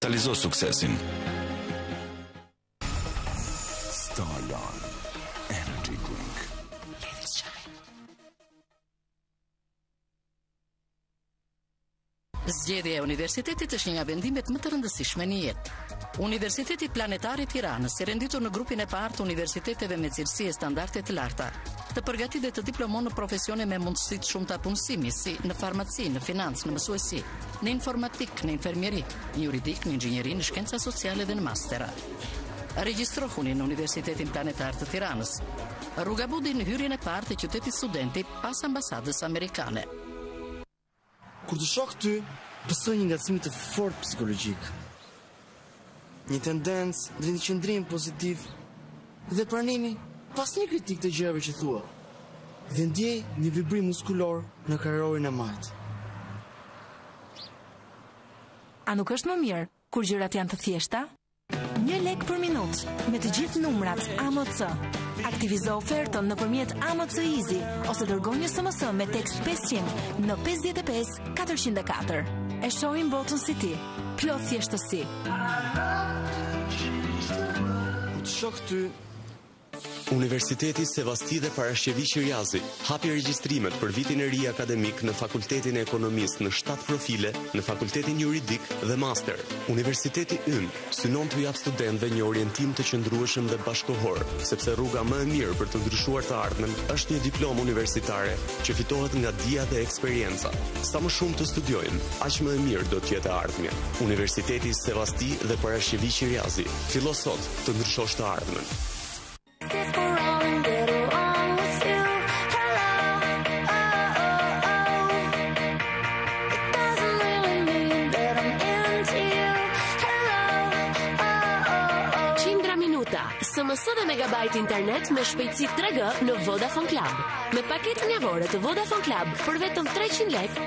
Realizo suksesin. Starlon Energy Drink. Zgjedhja e universitetit është një nga vendimet më të rëndësishme në jetë. Universiteti Planetar i Tiranës, i renditur në grupin e parë të universiteteve me cilësi e standarde të larta, të përgatit dhe të diplomon në profesione me mundësi të shumta punësimi, si në farmaci, në financë, në mësuesi. në informatikë, në infermieri, në juridik, në inxhinieri, në shkenca sociale dhe në mastera. Regjistrohuni në Universitetin Planetar të Tiranës. Rruga Budi në hyrjen e parë të Qytetit Studenti pas ambasadës amerikane. Kur të shoh ty, pësoj një ngacmim të fortë psikologjik. Një tendencë drejt një qëndrimi pozitiv dhe pranimi pa asnjë kritikë të gjërave që thua dhe ndjej një vibrim muskulor në kraharorin e majtë. A nuk është më mirë kur gjërat janë të thjeshta? Një lek për minutë me të gjithë numrat AMC. Aktivizo ofertën nëpërmjet AMC Easy ose dërgo një SMS me tekst 500 në 55 404. E shohim botën si ti. Plot thjeshtësi. Kur të shoh ty. Universiteti Sevasti dhe Parashqevi Qiriazi hapi regjistrimet për vitin e ri akademik në Fakultetin e Ekonomisë në 7 profile, në Fakultetin Juridik dhe Master. Universiteti ynë synon t'u japë studentëve një orientim të qëndrueshëm dhe bashkëkohor, sepse rruga më e mirë për të ndryshuar të ardhmen është një diplomë universitare që fitohet nga dija dhe eksperienca. Sa më shumë të studiojmë, Aq më e mirë do të jetë e ardhmja. Universiteti Sevasti dhe Parashqevi Qiriazi, fillo sot të ndryshosh të ardhmen. Qindra minuta, SMS dhe megabajt internet me shpejtësi 3G në Vodafone Club. Me paketën javore të Vodafone Club për vetëm 300 lekë,